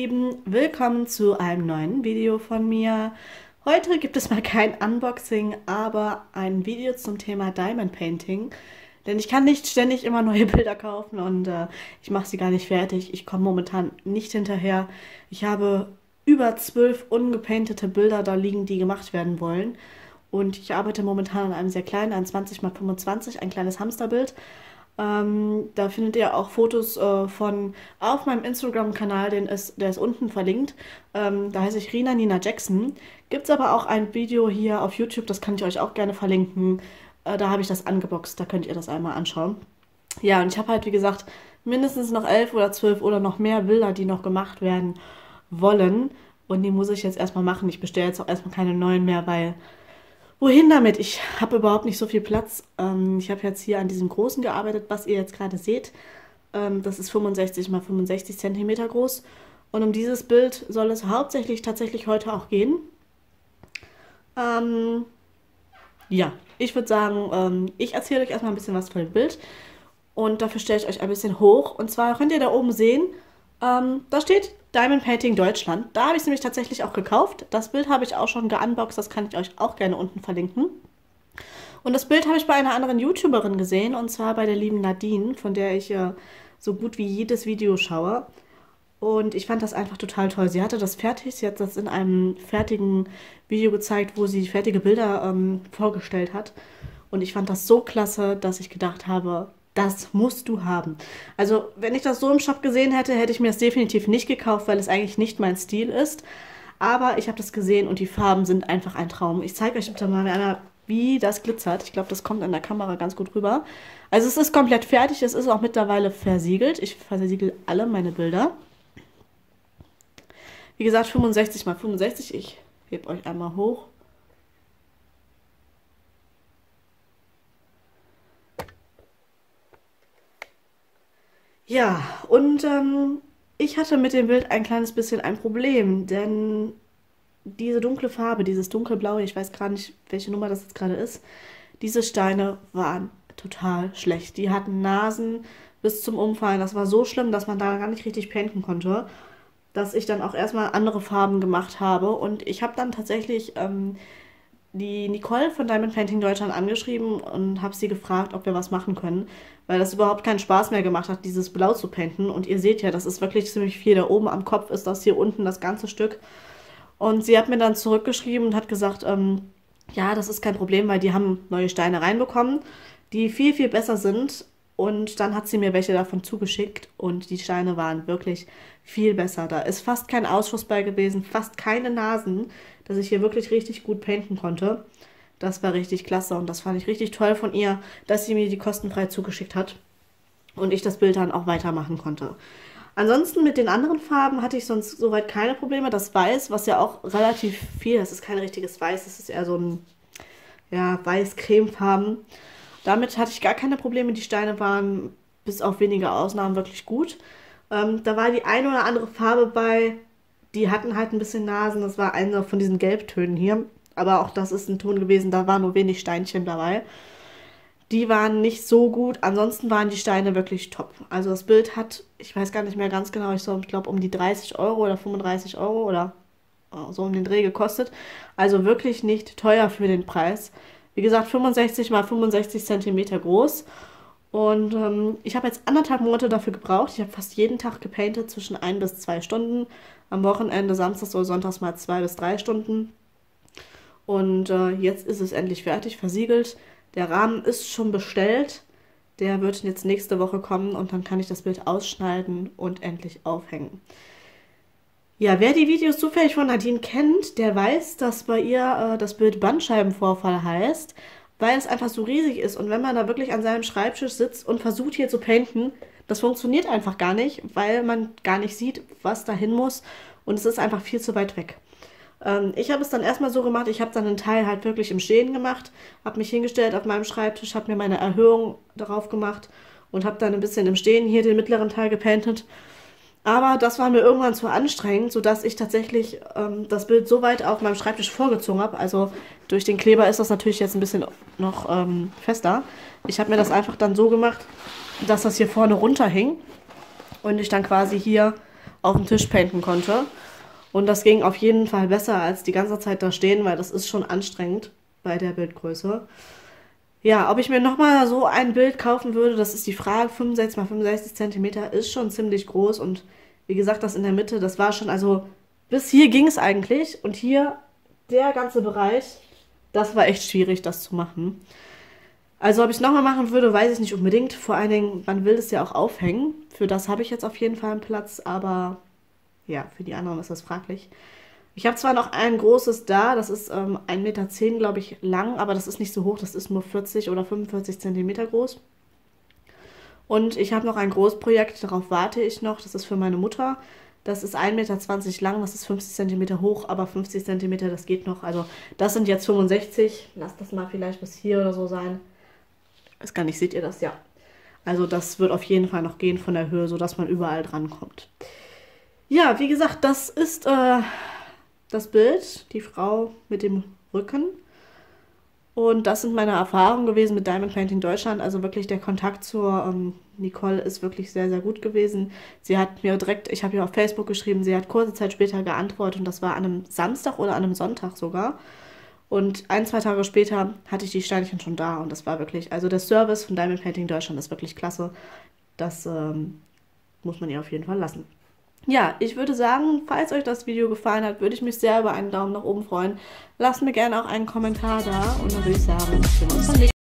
Lieben, willkommen zu einem neuen Video von mir. Heute gibt es mal kein Unboxing, aber ein Video zum Thema Diamond Painting. Denn ich kann nicht ständig immer neue Bilder kaufen und äh, ich mache sie gar nicht fertig. Ich komme momentan nicht hinterher. Ich habe über zwölf ungepaintete Bilder da liegen, die gemacht werden wollen. Und ich arbeite momentan an einem sehr kleinen, ein 20x25, ein kleines Hamsterbild. Ähm, da findet ihr auch Fotos äh, von auf meinem Instagram-Kanal, der ist unten verlinkt. Ähm, da heiße ich Rina Nina Jackson. Gibt es aber auch ein Video hier auf YouTube, das kann ich euch auch gerne verlinken. Äh, da habe ich das angeboxt, da könnt ihr das einmal anschauen. Ja, und ich habe halt, wie gesagt, mindestens noch elf oder zwölf oder noch mehr Bilder, die noch gemacht werden wollen. Und die muss ich jetzt erstmal machen. Ich bestelle jetzt auch erstmal keine neuen mehr, weil Wohin damit? Ich habe überhaupt nicht so viel Platz. Ähm, ich habe jetzt hier an diesem großen gearbeitet, was ihr jetzt gerade seht. Ähm, das ist 65 mal 65 cm groß. Und um dieses Bild soll es hauptsächlich tatsächlich heute auch gehen. Ähm, ja, ich würde sagen, ähm, ich erzähle euch erstmal ein bisschen was von dem Bild. Und dafür stelle ich euch ein bisschen hoch. Und zwar könnt ihr da oben sehen, ähm, da steht Diamond Painting Deutschland. Da habe ich es nämlich tatsächlich auch gekauft. Das Bild habe ich auch schon geunboxed, das kann ich euch auch gerne unten verlinken. Und das Bild habe ich bei einer anderen YouTuberin gesehen, und zwar bei der lieben Nadine, von der ich äh, so gut wie jedes Video schaue. Und ich fand das einfach total toll. Sie hatte das fertig, sie hat das in einem fertigen Video gezeigt, wo sie fertige Bilder ähm, vorgestellt hat. Und ich fand das so klasse, dass ich gedacht habe, das musst du haben. Also, wenn ich das so im Shop gesehen hätte, hätte ich mir das definitiv nicht gekauft, weil es eigentlich nicht mein Stil ist. Aber ich habe das gesehen und die Farben sind einfach ein Traum. Ich zeige euch bitte mal wie das glitzert. Ich glaube, das kommt in der Kamera ganz gut rüber. Also es ist komplett fertig. Es ist auch mittlerweile versiegelt. Ich versiegel alle meine Bilder. Wie gesagt, 65 mal 65. Ich hebe euch einmal hoch. Ja, und ähm, ich hatte mit dem Bild ein kleines bisschen ein Problem, denn diese dunkle Farbe, dieses dunkelblaue, ich weiß gar nicht, welche Nummer das jetzt gerade ist, diese Steine waren total schlecht. Die hatten Nasen bis zum Umfallen. Das war so schlimm, dass man da gar nicht richtig painten konnte, dass ich dann auch erstmal andere Farben gemacht habe. Und ich habe dann tatsächlich ähm, die Nicole von Diamond Painting Deutschland angeschrieben und habe sie gefragt, ob wir was machen können, weil das überhaupt keinen Spaß mehr gemacht hat, dieses Blau zu painten. Und ihr seht ja, das ist wirklich ziemlich viel. Da oben am Kopf ist das hier unten das ganze Stück. Und sie hat mir dann zurückgeschrieben und hat gesagt, ähm, ja, das ist kein Problem, weil die haben neue Steine reinbekommen, die viel, viel besser sind. Und dann hat sie mir welche davon zugeschickt und die Steine waren wirklich viel besser. Da ist fast kein Ausschuss bei gewesen, fast keine Nasen dass ich hier wirklich richtig gut painten konnte. Das war richtig klasse und das fand ich richtig toll von ihr, dass sie mir die kostenfrei zugeschickt hat und ich das Bild dann auch weitermachen konnte. Ansonsten mit den anderen Farben hatte ich sonst soweit keine Probleme. Das Weiß, was ja auch relativ viel, das ist kein richtiges Weiß, das ist eher so ein ja, weiß-cremefarben. Damit hatte ich gar keine Probleme. Die Steine waren bis auf wenige Ausnahmen wirklich gut. Ähm, da war die eine oder andere Farbe bei, die hatten halt ein bisschen Nasen. Das war einer von diesen Gelbtönen hier. Aber auch das ist ein Ton gewesen, da waren nur wenig Steinchen dabei. Die waren nicht so gut. Ansonsten waren die Steine wirklich top. Also das Bild hat, ich weiß gar nicht mehr ganz genau, ich, ich glaube um die 30 Euro oder 35 Euro oder oh, so um den Dreh gekostet. Also wirklich nicht teuer für den Preis. Wie gesagt, 65 mal 65 Zentimeter groß. Und ähm, ich habe jetzt anderthalb Monate dafür gebraucht. Ich habe fast jeden Tag gepaintet, zwischen ein bis zwei Stunden. Am Wochenende, samstags oder sonntags mal zwei bis drei Stunden. Und äh, jetzt ist es endlich fertig, versiegelt. Der Rahmen ist schon bestellt. Der wird jetzt nächste Woche kommen und dann kann ich das Bild ausschneiden und endlich aufhängen. Ja, wer die Videos zufällig von Nadine kennt, der weiß, dass bei ihr äh, das Bild Bandscheibenvorfall heißt weil es einfach so riesig ist. Und wenn man da wirklich an seinem Schreibtisch sitzt und versucht hier zu painten, das funktioniert einfach gar nicht, weil man gar nicht sieht, was dahin muss. Und es ist einfach viel zu weit weg. Ähm, ich habe es dann erstmal so gemacht, ich habe dann einen Teil halt wirklich im Stehen gemacht, habe mich hingestellt auf meinem Schreibtisch, habe mir meine Erhöhung darauf gemacht und habe dann ein bisschen im Stehen hier den mittleren Teil gepaintet. Aber das war mir irgendwann zu anstrengend, sodass ich tatsächlich ähm, das Bild so weit auf meinem Schreibtisch vorgezogen habe. Also durch den Kleber ist das natürlich jetzt ein bisschen noch ähm, fester. Ich habe mir das einfach dann so gemacht, dass das hier vorne runterhing und ich dann quasi hier auf den Tisch painten konnte. Und das ging auf jeden Fall besser als die ganze Zeit da stehen, weil das ist schon anstrengend bei der Bildgröße. Ja, ob ich mir nochmal so ein Bild kaufen würde, das ist die Frage. 65 mal 65 cm ist schon ziemlich groß und wie gesagt, das in der Mitte, das war schon, also bis hier ging es eigentlich und hier der ganze Bereich, das war echt schwierig, das zu machen. Also ob ich es nochmal machen würde, weiß ich nicht unbedingt. Vor allen Dingen, man will es ja auch aufhängen. Für das habe ich jetzt auf jeden Fall einen Platz, aber ja, für die anderen ist das fraglich. Ich habe zwar noch ein großes da, das ist ähm, 1,10 Meter, glaube ich, lang, aber das ist nicht so hoch, das ist nur 40 oder 45 Zentimeter groß. Und ich habe noch ein Großprojekt, darauf warte ich noch, das ist für meine Mutter. Das ist 1,20 Meter lang, das ist 50 Zentimeter hoch, aber 50 Zentimeter, das geht noch. Also das sind jetzt 65, lass das mal vielleicht bis hier oder so sein. Weiß gar nicht, seht ihr das? Ja. Also das wird auf jeden Fall noch gehen von der Höhe, sodass man überall dran kommt. Ja, wie gesagt, das ist äh, das Bild, die Frau mit dem Rücken. Und das sind meine Erfahrungen gewesen mit Diamond Painting Deutschland. Also wirklich der Kontakt zur ähm, Nicole ist wirklich sehr, sehr gut gewesen. Sie hat mir direkt, ich habe ihr auf Facebook geschrieben, sie hat kurze Zeit später geantwortet und das war an einem Samstag oder an einem Sonntag sogar. Und ein, zwei Tage später hatte ich die Steinchen schon da und das war wirklich, also der Service von Diamond Painting Deutschland ist wirklich klasse. Das ähm, muss man ihr auf jeden Fall lassen. Ja, ich würde sagen, falls euch das Video gefallen hat, würde ich mich sehr über einen Daumen nach oben freuen. Lasst mir gerne auch einen Kommentar da und dann würde ich sagen, sehen wir uns beim nächsten